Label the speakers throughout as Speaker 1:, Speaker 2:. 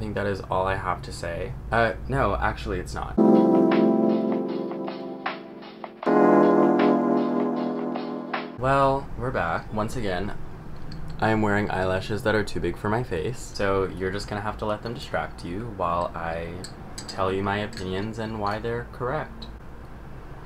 Speaker 1: think that is all I have to say. Uh, no, actually, it's not. Well, we're back. Once again, I am wearing eyelashes that are too big for my face, so you're just gonna have to let them distract you while I tell you my opinions and why they're correct.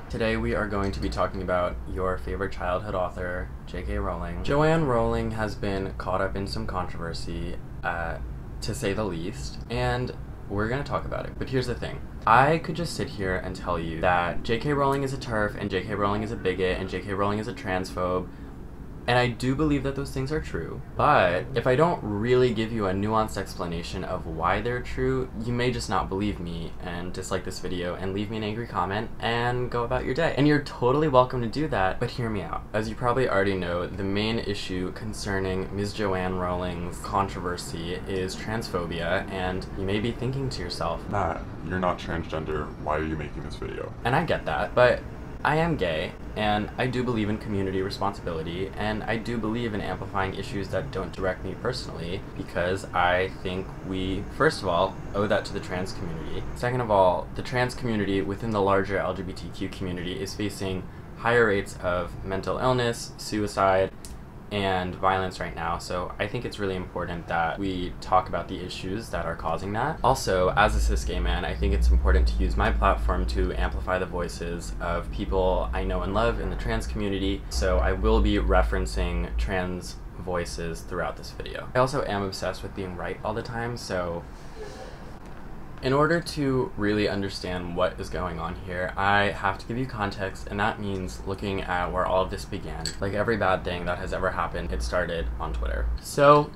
Speaker 1: Today we are going to be talking about your favorite childhood author, J.K. Rowling. Joanne Rowling has been caught up in some controversy, uh, to say the least, and we're gonna talk about it. But here's the thing. I could just sit here and tell you that J.K. Rowling is a TERF, and J.K. Rowling is a bigot and J.K. Rowling is a transphobe and I do believe that those things are true, but if I don't really give you a nuanced explanation of why they're true, you may just not believe me and dislike this video and leave me an angry comment and go about your day. And you're totally welcome to do that, but hear me out. As you probably already know, the main issue concerning Ms. Joanne Rowling's controversy is transphobia, and you may be thinking to yourself,
Speaker 2: Matt, you're not transgender. Why are you making this video?
Speaker 1: and I get that, but I am gay, and I do believe in community responsibility, and I do believe in amplifying issues that don't direct me personally, because I think we, first of all, owe that to the trans community. Second of all, the trans community within the larger LGBTQ community is facing higher rates of mental illness, suicide, and violence right now, so I think it's really important that we talk about the issues that are causing that. Also, as a cis gay man, I think it's important to use my platform to amplify the voices of people I know and love in the trans community, so I will be referencing trans voices throughout this video. I also am obsessed with being right all the time, so in order to really understand what is going on here, I have to give you context, and that means looking at where all of this began. Like every bad thing that has ever happened, it started on Twitter. So,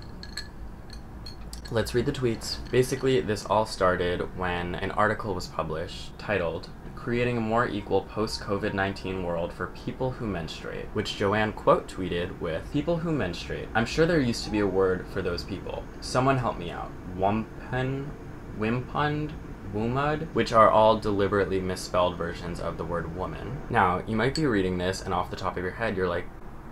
Speaker 1: let's read the tweets. Basically, this all started when an article was published titled, Creating a More Equal Post COVID 19 World for People Who Menstruate, which Joanne quote tweeted with, People who menstruate. I'm sure there used to be a word for those people. Someone help me out. Wumpen? Wimpund, Wumud, which are all deliberately misspelled versions of the word woman. Now, you might be reading this and off the top of your head, you're like,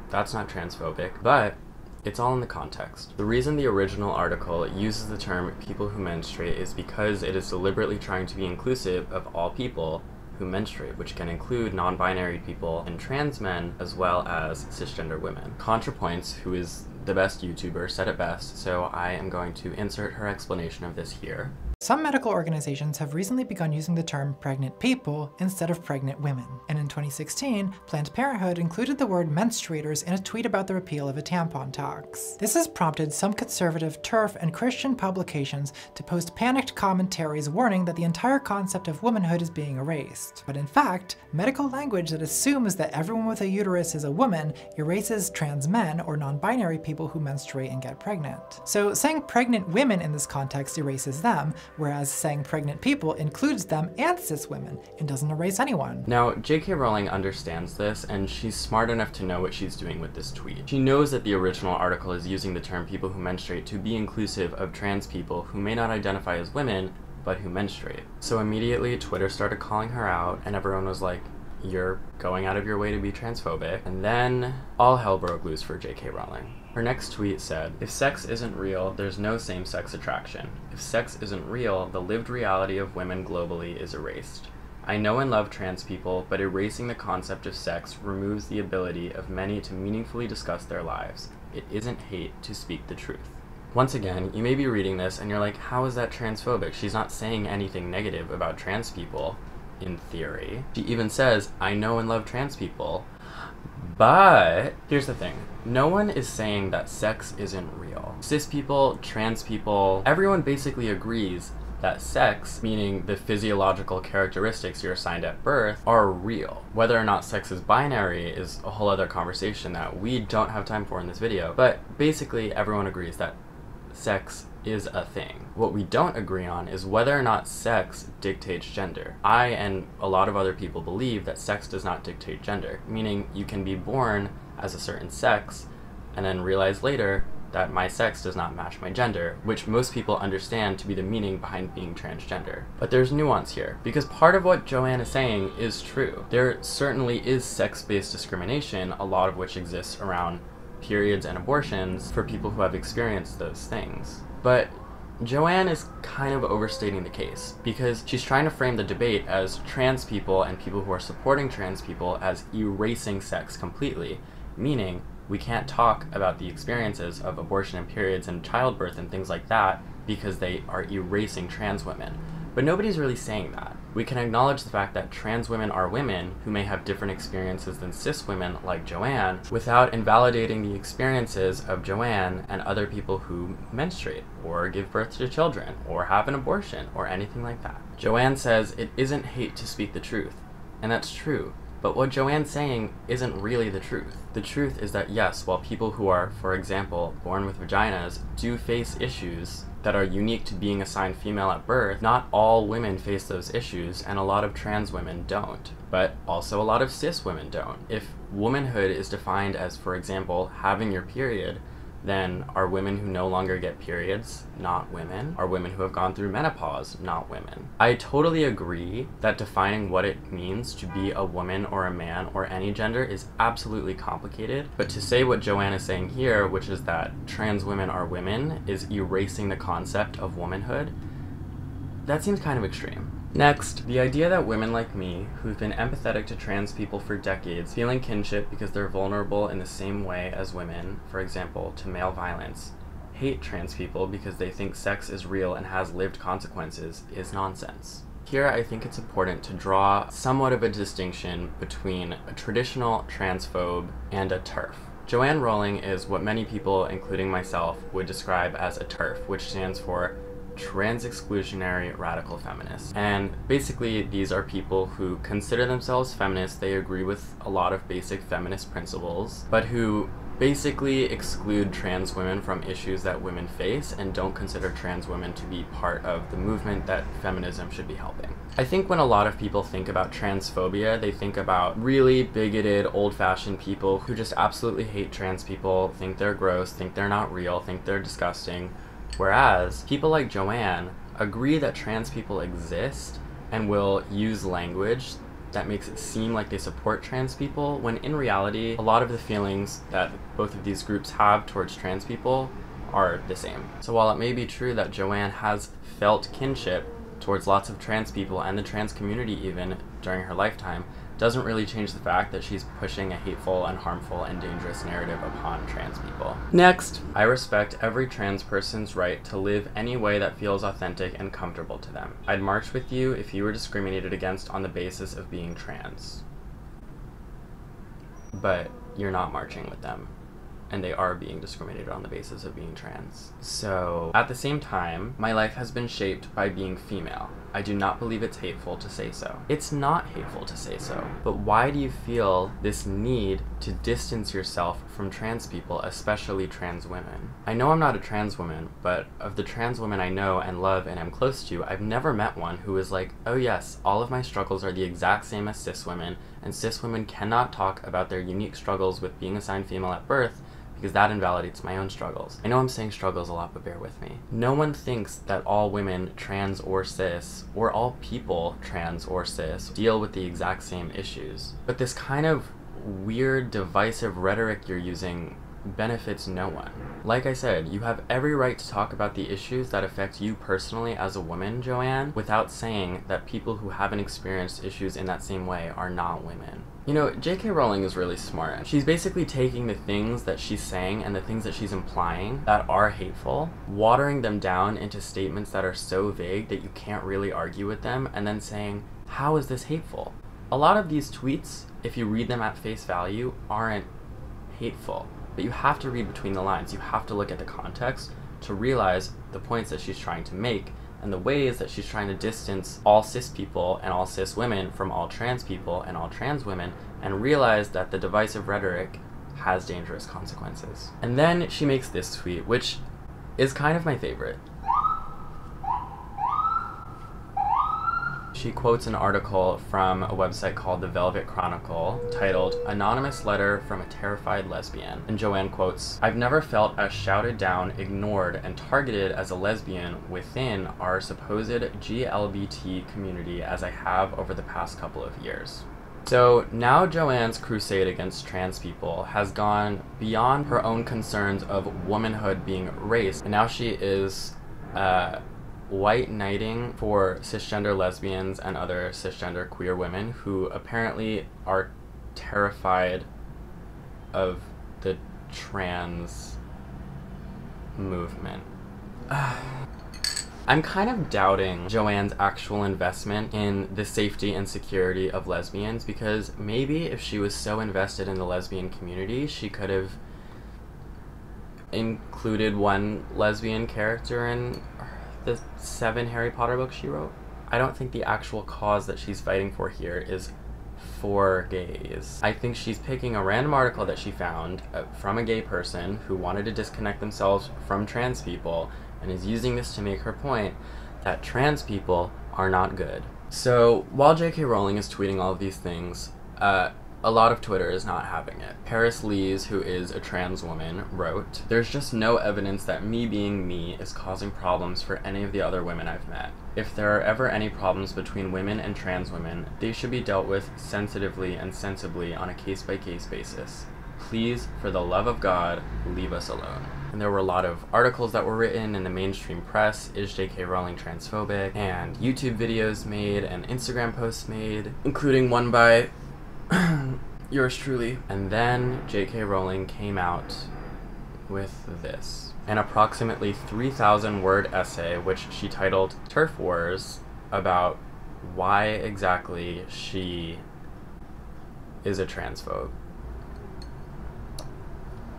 Speaker 1: that's not transphobic, but it's all in the context. The reason the original article uses the term people who menstruate is because it is deliberately trying to be inclusive of all people who menstruate, which can include non binary people and trans men as well as cisgender women. ContraPoints, who is the best YouTuber, said it best, so I am going to insert her explanation of this here.
Speaker 3: Some medical organizations have recently begun using the term pregnant people instead of pregnant women, and in 2016, Planned Parenthood included the word menstruators in a tweet about the repeal of a tampon tax. This has prompted some conservative TERF and Christian publications to post panicked commentaries warning that the entire concept of womanhood is being erased. But in fact, medical language that assumes that everyone with a uterus is a woman erases trans men or non-binary people who menstruate and get pregnant. So saying pregnant women in this context erases them, whereas saying pregnant people includes them and cis women and doesn't erase anyone.
Speaker 1: Now, J.K. Rowling understands this, and she's smart enough to know what she's doing with this tweet. She knows that the original article is using the term people who menstruate to be inclusive of trans people who may not identify as women, but who menstruate. So immediately, Twitter started calling her out, and everyone was like, you're going out of your way to be transphobic. And then all hell broke loose for J.K. Rowling. Her next tweet said, If sex isn't real, there's no same sex attraction. If sex isn't real, the lived reality of women globally is erased. I know and love trans people, but erasing the concept of sex removes the ability of many to meaningfully discuss their lives. It isn't hate to speak the truth. Once again, you may be reading this and you're like, how is that transphobic? She's not saying anything negative about trans people, in theory. She even says, I know and love trans people. But here's the thing no one is saying that sex isn't real. Cis people, trans people, everyone basically agrees that sex, meaning the physiological characteristics you're assigned at birth, are real. Whether or not sex is binary is a whole other conversation that we don't have time for in this video, but basically everyone agrees that sex is a thing. What we don't agree on is whether or not sex dictates gender. I and a lot of other people believe that sex does not dictate gender, meaning you can be born as a certain sex and then realize later that my sex does not match my gender, which most people understand to be the meaning behind being transgender. But there's nuance here, because part of what Joanne is saying is true. There certainly is sex-based discrimination, a lot of which exists around periods and abortions for people who have experienced those things. But Joanne is kind of overstating the case because she's trying to frame the debate as trans people and people who are supporting trans people as erasing sex completely, meaning we can't talk about the experiences of abortion and periods and childbirth and things like that because they are erasing trans women. But nobody's really saying that. We can acknowledge the fact that trans women are women who may have different experiences than cis women like Joanne without invalidating the experiences of Joanne and other people who menstruate or give birth to children or have an abortion or anything like that. Joanne says it isn't hate to speak the truth, and that's true. But what Joanne's saying isn't really the truth. The truth is that yes, while people who are, for example, born with vaginas do face issues that are unique to being assigned female at birth, not all women face those issues, and a lot of trans women don't. But also a lot of cis women don't. If womanhood is defined as, for example, having your period, then are women who no longer get periods not women? Are women who have gone through menopause not women? I totally agree that defining what it means to be a woman or a man or any gender is absolutely complicated, but to say what Joanne is saying here, which is that trans women are women, is erasing the concept of womanhood, that seems kind of extreme. Next, the idea that women like me, who've been empathetic to trans people for decades, feeling kinship because they're vulnerable in the same way as women, for example, to male violence, hate trans people because they think sex is real and has lived consequences, is nonsense. Here, I think it's important to draw somewhat of a distinction between a traditional transphobe and a TERF. Joanne Rowling is what many people, including myself, would describe as a TERF, which stands for trans exclusionary radical feminists. And basically, these are people who consider themselves feminists, they agree with a lot of basic feminist principles, but who basically exclude trans women from issues that women face and don't consider trans women to be part of the movement that feminism should be helping. I think when a lot of people think about transphobia, they think about really bigoted, old fashioned people who just absolutely hate trans people, think they're gross, think they're not real, think they're disgusting, Whereas people like Joanne agree that trans people exist and will use language that makes it seem like they support trans people, when in reality, a lot of the feelings that both of these groups have towards trans people are the same. So while it may be true that Joanne has felt kinship towards lots of trans people and the trans community even during her lifetime, doesn't really change the fact that she's pushing a hateful and harmful and dangerous narrative upon trans people. Next, I respect every trans person's right to live any way that feels authentic and comfortable to them. I'd march with you if you were discriminated against on the basis of being trans. But you're not marching with them and they are being discriminated on the basis of being trans. So, at the same time, my life has been shaped by being female. I do not believe it's hateful to say so. It's not hateful to say so. But why do you feel this need to distance yourself from trans people, especially trans women? I know I'm not a trans woman, but of the trans women I know and love and am close to, I've never met one who is like, oh yes, all of my struggles are the exact same as cis women, and cis women cannot talk about their unique struggles with being assigned female at birth because that invalidates my own struggles. I know I'm saying struggles a lot, but bear with me. No one thinks that all women, trans or cis, or all people, trans or cis, deal with the exact same issues. But this kind of weird, divisive rhetoric you're using benefits no one. Like I said, you have every right to talk about the issues that affect you personally as a woman, Joanne, without saying that people who haven't experienced issues in that same way are not women. You know, J.K. Rowling is really smart. She's basically taking the things that she's saying and the things that she's implying that are hateful, watering them down into statements that are so vague that you can't really argue with them, and then saying, how is this hateful? A lot of these tweets, if you read them at face value, aren't hateful. But you have to read between the lines. You have to look at the context to realize the points that she's trying to make and the ways that she's trying to distance all cis people and all cis women from all trans people and all trans women and realize that the divisive rhetoric has dangerous consequences. And then she makes this tweet, which is kind of my favorite. She quotes an article from a website called The Velvet Chronicle titled Anonymous Letter from a Terrified Lesbian. And Joanne quotes I've never felt as shouted down, ignored, and targeted as a lesbian within our supposed GLBT community as I have over the past couple of years. So now Joanne's crusade against trans people has gone beyond her own concerns of womanhood being erased, and now she is uh, white knighting for cisgender lesbians and other cisgender queer women who apparently are terrified of the trans movement. I'm kind of doubting Joanne's actual investment in the safety and security of lesbians because maybe if she was so invested in the lesbian community, she could have included one lesbian character in the seven Harry Potter books she wrote. I don't think the actual cause that she's fighting for here is for gays. I think she's picking a random article that she found uh, from a gay person who wanted to disconnect themselves from trans people and is using this to make her point that trans people are not good. So while J.K. Rowling is tweeting all of these things, uh, a lot of Twitter is not having it. Paris Lees, who is a trans woman, wrote, There's just no evidence that me being me is causing problems for any of the other women I've met. If there are ever any problems between women and trans women, they should be dealt with sensitively and sensibly on a case by case basis. Please, for the love of God, leave us alone. And there were a lot of articles that were written in the mainstream press is J.K. Rowling transphobic? And YouTube videos made and Instagram posts made, including one by yours truly. And then J.K. Rowling came out with this an approximately 3,000 word essay, which she titled TERF Wars, about why exactly she is a transphobe.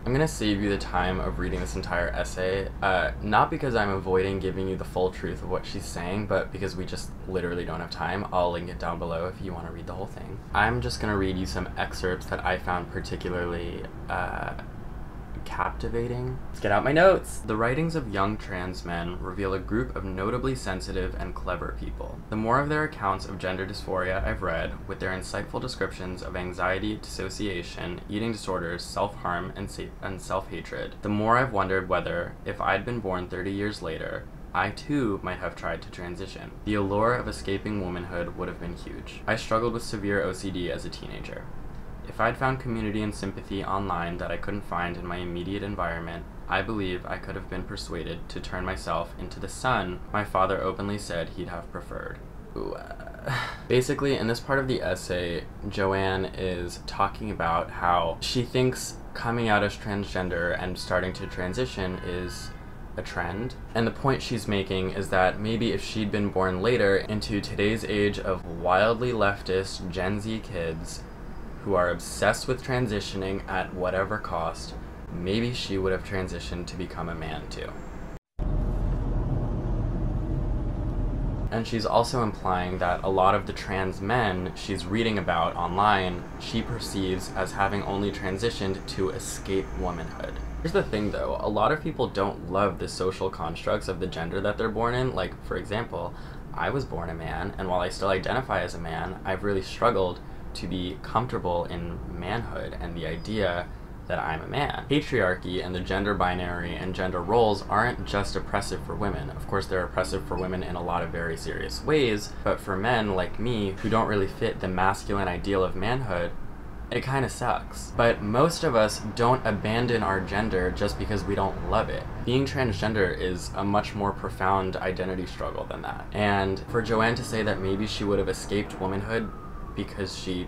Speaker 1: I'm gonna save you the time of reading this entire essay, uh, not because I'm avoiding giving you the full truth of what she's saying, but because we just literally don't have time. I'll link it down below if you want to read the whole thing. I'm just gonna read you some excerpts that I found particularly uh, captivating. Let's get out my notes. The writings of young trans men reveal a group of notably sensitive and clever people. The more of their accounts of gender dysphoria I've read, with their insightful descriptions of anxiety, dissociation, eating disorders, self harm, and, and self hatred, the more I've wondered whether, if I'd been born 30 years later, I too might have tried to transition. The allure of escaping womanhood would have been huge. I struggled with severe OCD as a teenager. If I'd found community and sympathy online that I couldn't find in my immediate environment, I believe I could have been persuaded to turn myself into the son my father openly said he'd have preferred. Ooh, uh, Basically, in this part of the essay, Joanne is talking about how she thinks coming out as transgender and starting to transition is a trend. And the point she's making is that maybe if she'd been born later into today's age of wildly leftist Gen Z kids who are obsessed with transitioning at whatever cost, maybe she would have transitioned to become a man too. And she's also implying that a lot of the trans men she's reading about online, she perceives as having only transitioned to escape womanhood. Here's the thing though, a lot of people don't love the social constructs of the gender that they're born in. Like, for example, I was born a man, and while I still identify as a man, I've really struggled to be comfortable in manhood and the idea that I'm a man. Patriarchy and the gender binary and gender roles aren't just oppressive for women. Of course, they're oppressive for women in a lot of very serious ways, but for men like me who don't really fit the masculine ideal of manhood, it kind of sucks. But most of us don't abandon our gender just because we don't love it. Being transgender is a much more profound identity struggle than that. And for Joanne to say that maybe she would have escaped womanhood because she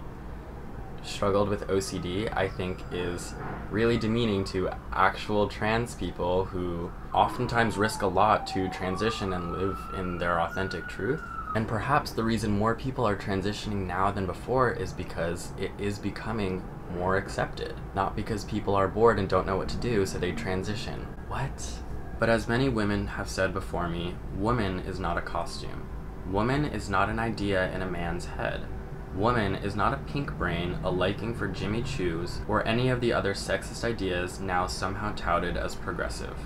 Speaker 1: struggled with OCD, I think is really demeaning to actual trans people who oftentimes risk a lot to transition and live in their authentic truth. And perhaps the reason more people are transitioning now than before is because it is becoming more accepted. Not because people are bored and don't know what to do, so they transition. What? But as many women have said before me, woman is not a costume. Woman is not an idea in a man's head. Woman is not a pink brain, a liking for Jimmy Choo's, or any of the other sexist ideas now somehow touted as progressive.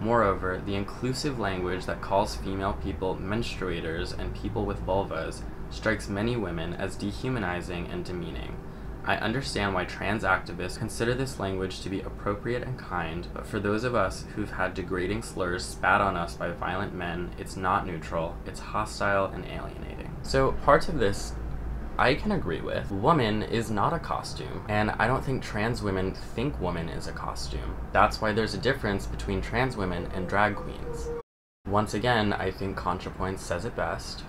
Speaker 1: Moreover, the inclusive language that calls female people menstruators and people with vulvas strikes many women as dehumanizing and demeaning. I understand why trans activists consider this language to be appropriate and kind, but for those of us who've had degrading slurs spat on us by violent men, it's not neutral, it's hostile and alienating. So, parts of this I can agree with. Woman is not a costume, and I don't think trans women think woman is a costume. That's why there's a difference between trans women and drag queens. Once again, I think ContraPoints says it best.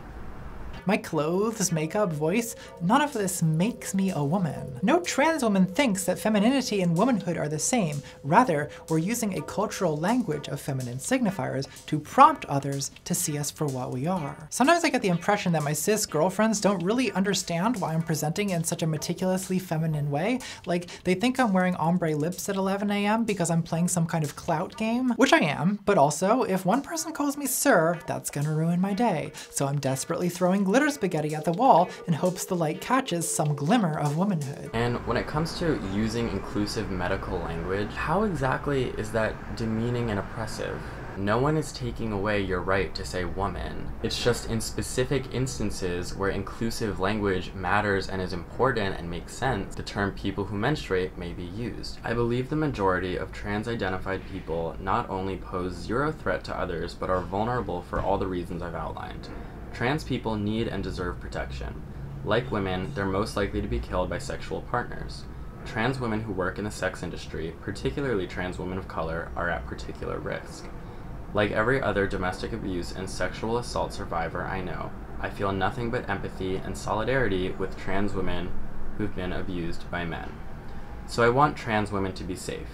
Speaker 3: My clothes, makeup, voice, none of this makes me a woman. No trans woman thinks that femininity and womanhood are the same. Rather, we're using a cultural language of feminine signifiers to prompt others to see us for what we are. Sometimes I get the impression that my cis girlfriends don't really understand why I'm presenting in such a meticulously feminine way. Like, they think I'm wearing ombre lips at 11 a.m. because I'm playing some kind of clout game, which I am, but also, if one person calls me sir, that's gonna ruin my day. So I'm desperately throwing glitter spaghetti at the wall in hopes the light catches some glimmer of womanhood.
Speaker 1: And when it comes to using inclusive medical language, how exactly is that demeaning and oppressive? No one is taking away your right to say woman. It's just in specific instances where inclusive language matters and is important and makes sense, the term people who menstruate may be used. I believe the majority of trans identified people not only pose zero threat to others, but are vulnerable for all the reasons I've outlined. Trans people need and deserve protection. Like women, they're most likely to be killed by sexual partners. Trans women who work in the sex industry, particularly trans women of color, are at particular risk. Like every other domestic abuse and sexual assault survivor I know, I feel nothing but empathy and solidarity with trans women who've been abused by men. So I want trans women to be safe.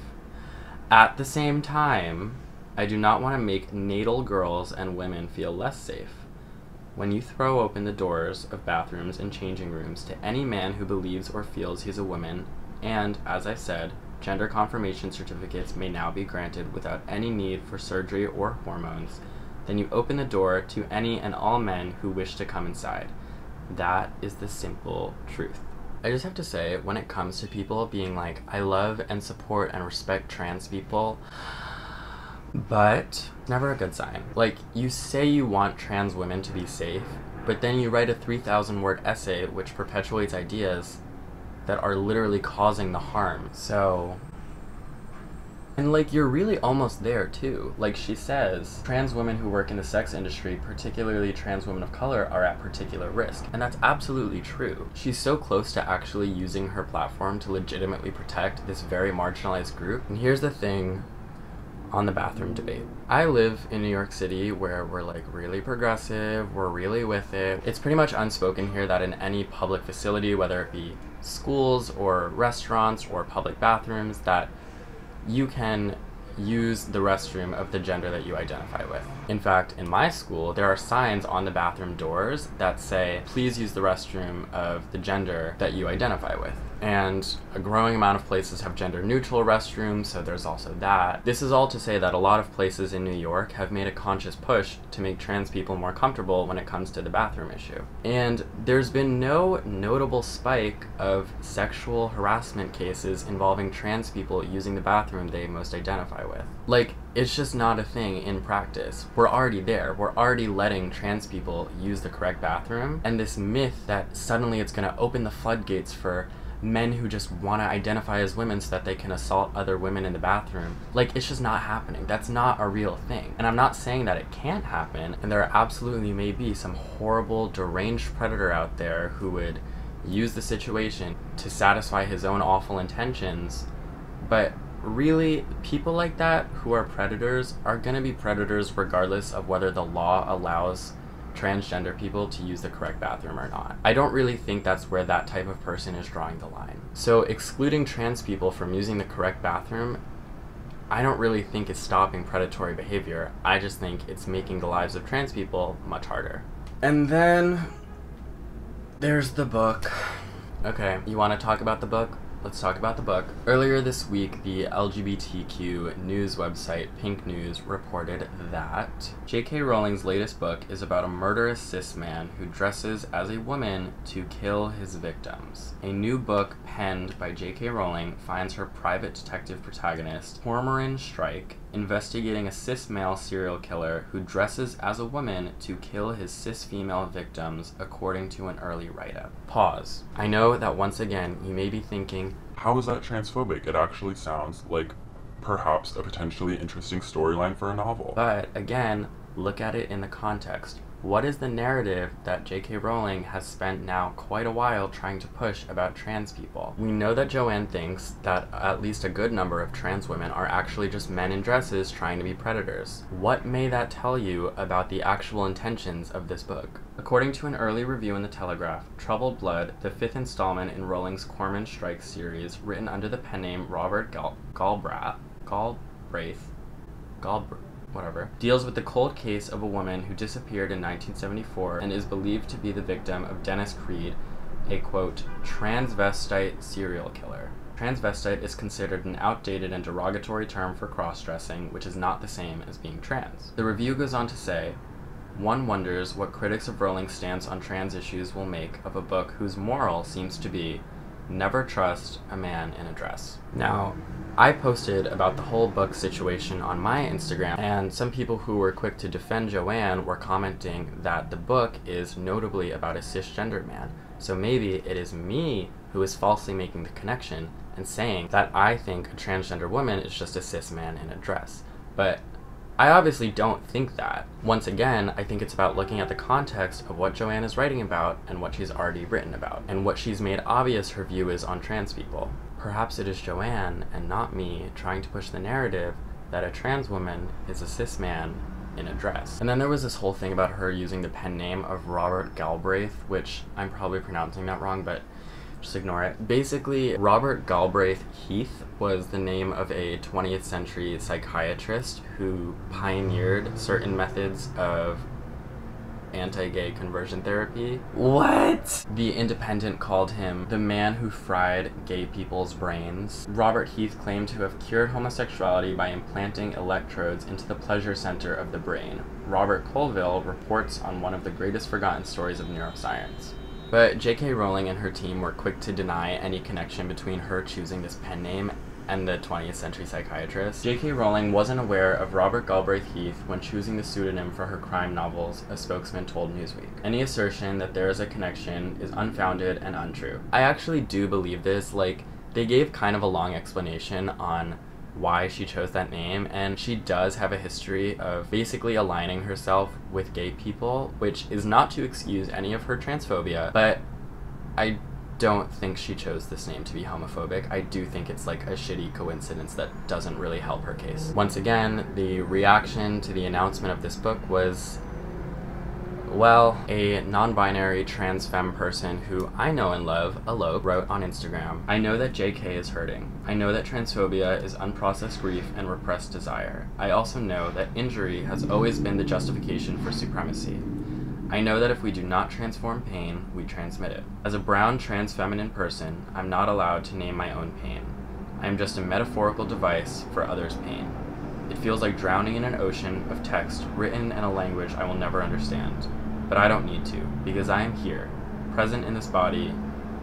Speaker 1: At the same time, I do not want to make natal girls and women feel less safe. When you throw open the doors of bathrooms and changing rooms to any man who believes or feels he's a woman, and, as I said, gender confirmation certificates may now be granted without any need for surgery or hormones, then you open the door to any and all men who wish to come inside. That is the simple truth. I just have to say, when it comes to people being like, I love and support and respect trans people, but never a good sign. Like, you say you want trans women to be safe, but then you write a 3,000 word essay which perpetuates ideas that are literally causing the harm. So. And like, you're really almost there too. Like she says, trans women who work in the sex industry, particularly trans women of color, are at particular risk. And that's absolutely true. She's so close to actually using her platform to legitimately protect this very marginalized group. And here's the thing on the bathroom debate. I live in New York City where we're like really progressive, we're really with it. It's pretty much unspoken here that in any public facility, whether it be schools or restaurants or public bathrooms, that you can use the restroom of the gender that you identify with. In fact, in my school, there are signs on the bathroom doors that say, please use the restroom of the gender that you identify with and a growing amount of places have gender neutral restrooms, so there's also that. This is all to say that a lot of places in New York have made a conscious push to make trans people more comfortable when it comes to the bathroom issue. And there's been no notable spike of sexual harassment cases involving trans people using the bathroom they most identify with. Like, it's just not a thing in practice. We're already there. We're already letting trans people use the correct bathroom. And this myth that suddenly it's gonna open the floodgates for men who just want to identify as women so that they can assault other women in the bathroom. Like, it's just not happening. That's not a real thing. And I'm not saying that it can't happen, and there absolutely may be some horrible, deranged predator out there who would use the situation to satisfy his own awful intentions. But really, people like that who are predators are gonna be predators regardless of whether the law allows transgender people to use the correct bathroom or not. I don't really think that's where that type of person is drawing the line. So excluding trans people from using the correct bathroom I don't really think it's stopping predatory behavior. I just think it's making the lives of trans people much harder. And then there's the book. Okay, you want to talk about the book? Let's talk about the book. Earlier this week, the LGBTQ news website Pink News reported that J.K. Rowling's latest book is about a murderous cis man who dresses as a woman to kill his victims. A new book penned by J.K. Rowling finds her private detective protagonist, Cormoran Strike, investigating a cis male serial killer who dresses as a woman to kill his cis female victims, according to an early write up. Pause. I know that once again you may be thinking,
Speaker 2: How is that transphobic? It actually sounds like perhaps a potentially interesting storyline for a novel.
Speaker 1: But again, look at it in the context. What is the narrative that J.K. Rowling has spent now quite a while trying to push about trans people? We know that Joanne thinks that at least a good number of trans women are actually just men in dresses trying to be predators. What may that tell you about the actual intentions of this book? According to an early review in The Telegraph, Troubled Blood, the fifth installment in Rowling's Cormoran Strikes series, written under the pen name Robert Gal- Galbraith, Galbraith, Galbraith, whatever, deals with the cold case of a woman who disappeared in 1974 and is believed to be the victim of Dennis Creed, a quote, transvestite serial killer. Transvestite is considered an outdated and derogatory term for cross dressing, which is not the same as being trans. The review goes on to say, one wonders what critics of Rowling's stance on trans issues will make of a book whose moral seems to be never trust a man in a dress. Now, I posted about the whole book situation on my Instagram, and some people who were quick to defend Joanne were commenting that the book is notably about a cisgendered man. So maybe it is me who is falsely making the connection and saying that I think a transgender woman is just a cis man in a dress. But I obviously don't think that. Once again, I think it's about looking at the context of what Joanne is writing about and what she's already written about, and what she's made obvious her view is on trans people. Perhaps it is Joanne, and not me, trying to push the narrative that a trans woman is a cis man in a dress. And then there was this whole thing about her using the pen name of Robert Galbraith, which I'm probably pronouncing that wrong, but just ignore it. Basically, Robert Galbraith Heath was the name of a 20th century psychiatrist who pioneered certain methods of anti-gay conversion therapy. What? The Independent called him the man who fried gay people's brains. Robert Heath claimed to have cured homosexuality by implanting electrodes into the pleasure center of the brain. Robert Colvile reports on one of the greatest forgotten stories of neuroscience. But J.K. Rowling and her team were quick to deny any connection between her choosing this pen name and the 20th century psychiatrist. J.K. Rowling wasn't aware of Robert Galbraith Heath when choosing the pseudonym for her crime novels, a spokesman told Newsweek. Any assertion that there is a connection is unfounded and untrue. I actually do believe this, like, they gave kind of a long explanation on why she chose that name, and she does have a history of basically aligning herself with gay people, which is not to excuse any of her transphobia, but I don't think she chose this name to be homophobic. I do think it's like a shitty coincidence that doesn't really help her case. Once again, the reaction to the announcement of this book was well, a non binary trans femme person who I know and love, Alok, wrote on Instagram I know that JK is hurting. I know that transphobia is unprocessed grief and repressed desire. I also know that injury has always been the justification for supremacy. I know that if we do not transform pain, we transmit it. As a brown trans feminine person, I'm not allowed to name my own pain. I am just a metaphorical device for others' pain. It feels like drowning in an ocean of text written in a language I will never understand. But I don't need to, because I am here, present in this body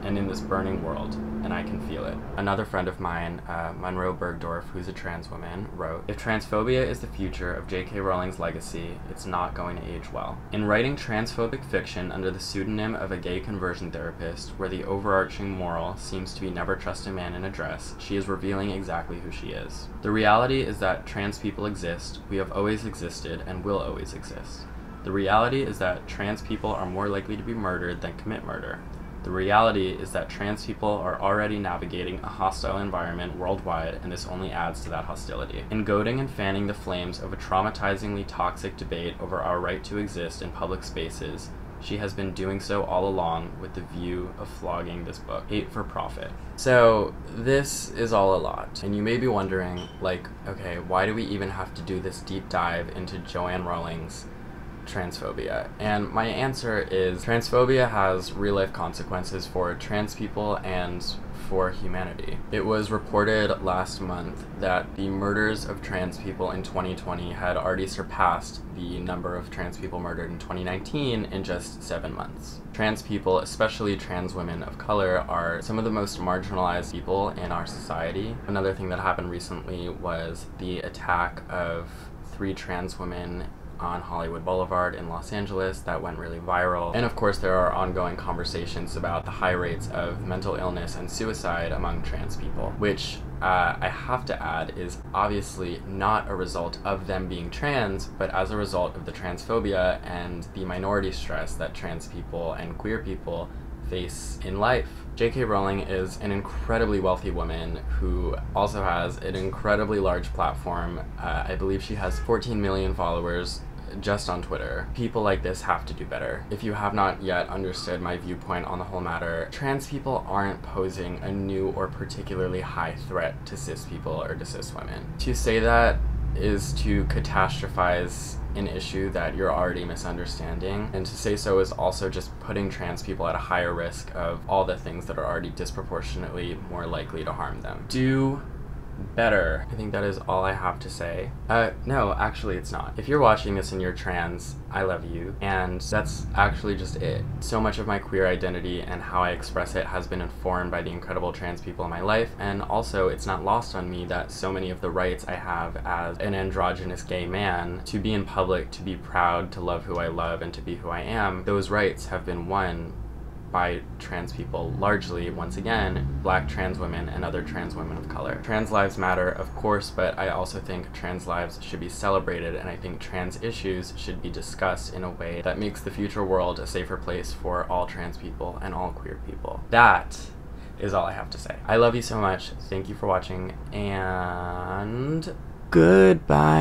Speaker 1: and in this burning world, and I can feel it. Another friend of mine, uh, Munroe Bergdorf, who's a trans woman, wrote If transphobia is the future of J.K. Rowling's legacy, it's not going to age well. In writing transphobic fiction under the pseudonym of a gay conversion therapist, where the overarching moral seems to be never trust a man in a dress, she is revealing exactly who she is. The reality is that trans people exist, we have always existed, and will always exist. The reality is that trans people are more likely to be murdered than commit murder. The reality is that trans people are already navigating a hostile environment worldwide, and this only adds to that hostility. In goading and fanning the flames of a traumatizingly toxic debate over our right to exist in public spaces, she has been doing so all along with the view of flogging this book, Hate for Profit. So, this is all a lot. And you may be wondering, like, okay, why do we even have to do this deep dive into Joanne Rowling's transphobia? And my answer is transphobia has real life consequences for trans people and for humanity. It was reported last month that the murders of trans people in 2020 had already surpassed the number of trans people murdered in 2019 in just seven months. Trans people, especially trans women of color, are some of the most marginalized people in our society. Another thing that happened recently was the attack of three trans women on Hollywood Boulevard in Los Angeles that went really viral. And of course, there are ongoing conversations about the high rates of mental illness and suicide among trans people, which uh, I have to add is obviously not a result of them being trans, but as a result of the transphobia and the minority stress that trans people and queer people face in life. J.K. Rowling is an incredibly wealthy woman who also has an incredibly large platform. Uh, I believe she has 14 million followers just on Twitter. People like this have to do better. If you have not yet understood my viewpoint on the whole matter, trans people aren't posing a new or particularly high threat to cis people or to cis women. To say that is to catastrophize an issue that you're already misunderstanding. And to say so is also just putting trans people at a higher risk of all the things that are already disproportionately more likely to harm them. Do better. I think that is all I have to say. Uh, no, actually, it's not. If you're watching this and you're trans, I love you. And that's actually just it. So much of my queer identity and how I express it has been informed by the incredible trans people in my life. And also, it's not lost on me that so many of the rights I have as an androgynous gay man to be in public, to be proud, to love who I love, and to be who I am, those rights have been won by trans people, largely, once again, black trans women and other trans women of color. Trans lives matter, of course, but I also think trans lives should be celebrated, and I think trans issues should be discussed in a way that makes the future world a safer place for all trans people and all queer people. That is all I have to say. I love you so much. Thank you for watching, and goodbye.